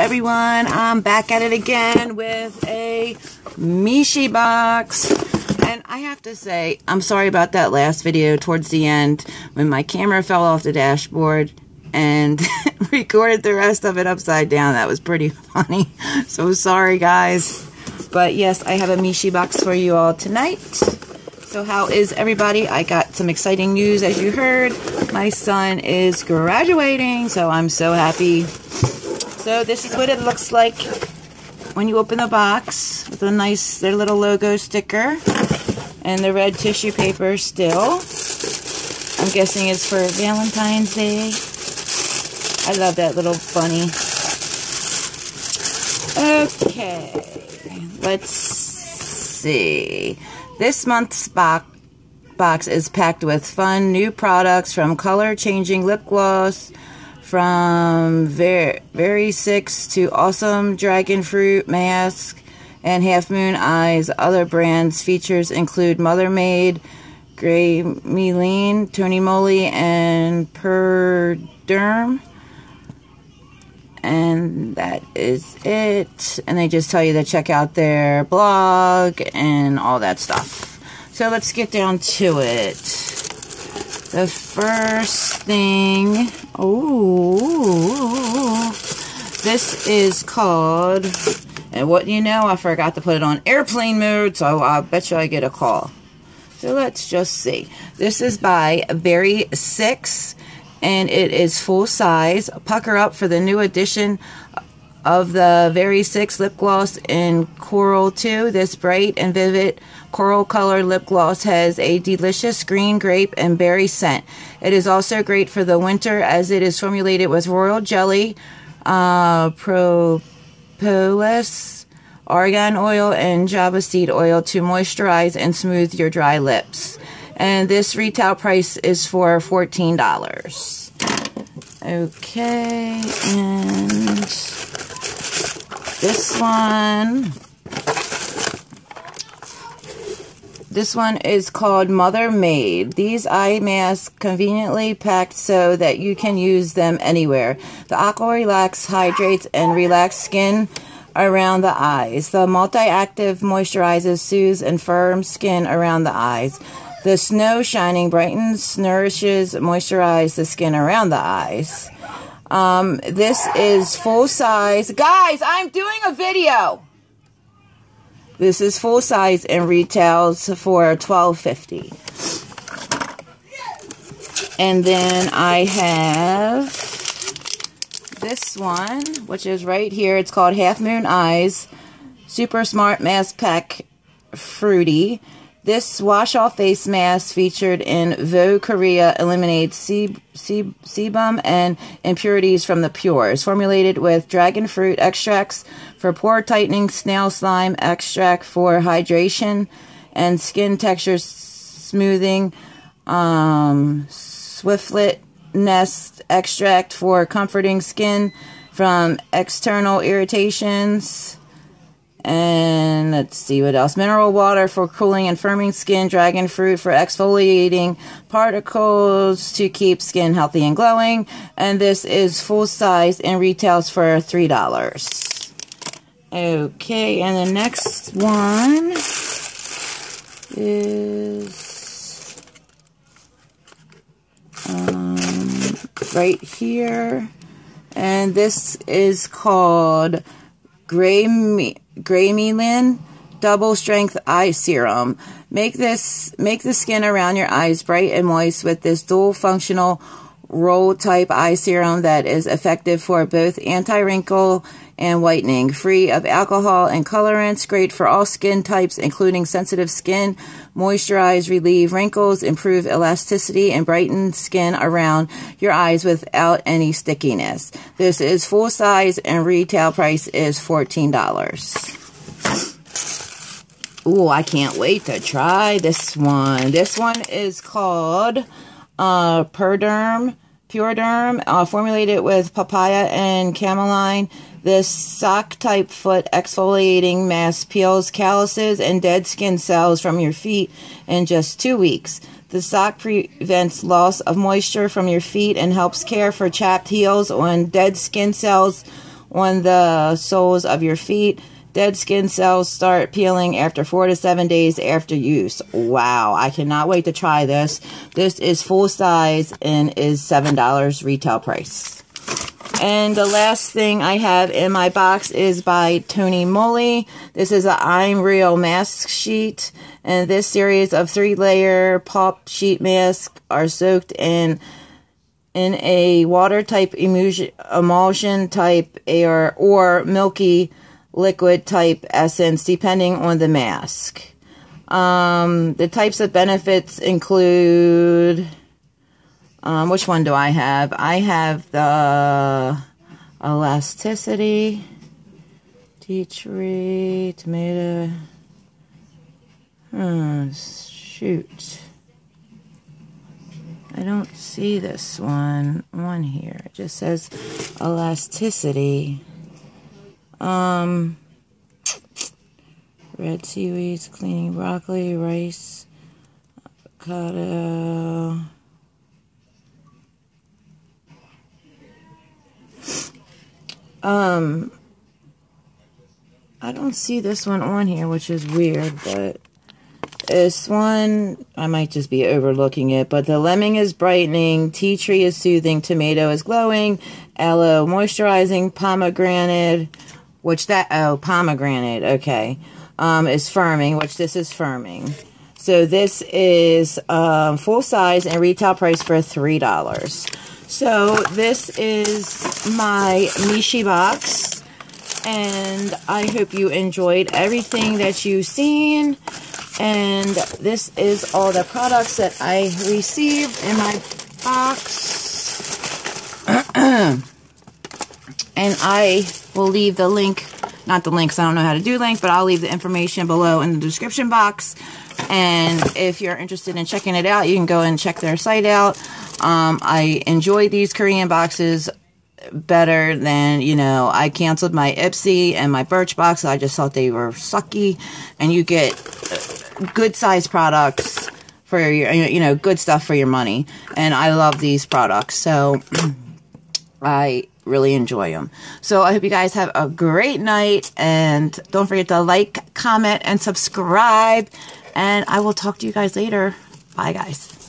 everyone. I'm back at it again with a Mishi box. And I have to say, I'm sorry about that last video towards the end when my camera fell off the dashboard and recorded the rest of it upside down. That was pretty funny. So sorry, guys. But yes, I have a Mishi box for you all tonight. So how is everybody? I got some exciting news as you heard. My son is graduating, so I'm so happy. So this is what it looks like when you open the box with a nice their little logo sticker and the red tissue paper still. I'm guessing it's for Valentine's Day. I love that little bunny. Okay, let's see. This month's box box is packed with fun new products from color changing lip gloss from very, very six to awesome dragon fruit mask and half moon eyes. Other brands features include Mother Made, Graymelin, Tony Moly, and Perderm. And that is it. And they just tell you to check out their blog and all that stuff. So let's get down to it. The first thing, oh, this is called, and what you know, I forgot to put it on airplane mode, so I bet you I get a call. So let's just see. This is by Very Six and it is full size. Pucker up for the new edition of the Very Six lip gloss in Coral 2. This bright and vivid coral color lip gloss has a delicious green grape and berry scent. It is also great for the winter as it is formulated with royal jelly, uh, propolis, argan oil, and java seed oil to moisturize and smooth your dry lips and this retail price is for $14. Okay, and this one, this one is called Mother Made. These eye masks conveniently packed so that you can use them anywhere. The Aqua Relax hydrates and relax skin around the eyes. The multi-active moisturizes, soothes, and firms skin around the eyes. The snow shining brightens, nourishes, moisturizes the skin around the eyes. Um, this is full size. Guys, I'm doing a video. This is full size and retails for $12.50. And then I have this one, which is right here. It's called Half Moon Eyes Super Smart Mask Pack Fruity. This wash-off face mask featured in Vogue Korea eliminates sebum and impurities from the pores. Formulated with dragon fruit extracts for pore tightening, snail slime extract for hydration and skin texture smoothing, um, swiftlet nest extract for comforting skin from external irritations and let's see what else. Mineral water for cooling and firming skin. Dragon fruit for exfoliating particles to keep skin healthy and glowing. And this is full size and retails for $3. Okay, and the next one is um, right here. And this is called Gray Graymelin Double Strength Eye Serum. Make this make the skin around your eyes bright and moist with this dual functional roll type eye serum that is effective for both anti-wrinkle and whitening, free of alcohol and colorants, great for all skin types, including sensitive skin, moisturize, relieve wrinkles, improve elasticity, and brighten skin around your eyes without any stickiness. This is full size and retail price is $14. Ooh, I can't wait to try this one. This one is called uh, Perderm, Pure Derm, uh, formulated with papaya and cameline. This sock type foot exfoliating mask peels calluses and dead skin cells from your feet in just two weeks. The sock prevents loss of moisture from your feet and helps care for chapped heels and dead skin cells on the soles of your feet. Dead skin cells start peeling after four to seven days after use. Wow, I cannot wait to try this. This is full size and is $7 retail price. And the last thing I have in my box is by Tony Moly. This is a I'm Real mask sheet. And this series of three layer pop sheet masks are soaked in in a water type emulsion, emulsion type air or milky liquid type essence depending on the mask. Um, the types of benefits include, um, which one do I have? I have the elasticity, tea tree, tomato, hmm, shoot. I don't see this one on here. It just says elasticity. Um, red seaweeds, cleaning broccoli, rice, avocado. Um, I don't see this one on here, which is weird, but this one, I might just be overlooking it, but the lemon is brightening, tea tree is soothing, tomato is glowing, aloe moisturizing, pomegranate, which that, oh, pomegranate, okay, um, is firming, which this is firming. So this is um, full size and retail price for $3. So this is my Mishi box. And I hope you enjoyed everything that you've seen. And this is all the products that I received in my box. And I will leave the link, not the links, I don't know how to do link, but I'll leave the information below in the description box. And if you're interested in checking it out, you can go and check their site out. Um, I enjoy these Korean boxes better than, you know, I canceled my Ipsy and my Birchbox. I just thought they were sucky. And you get uh, good size products for your, you know, good stuff for your money. And I love these products. So I really enjoy them. So I hope you guys have a great night and don't forget to like, comment, and subscribe. And I will talk to you guys later. Bye, guys.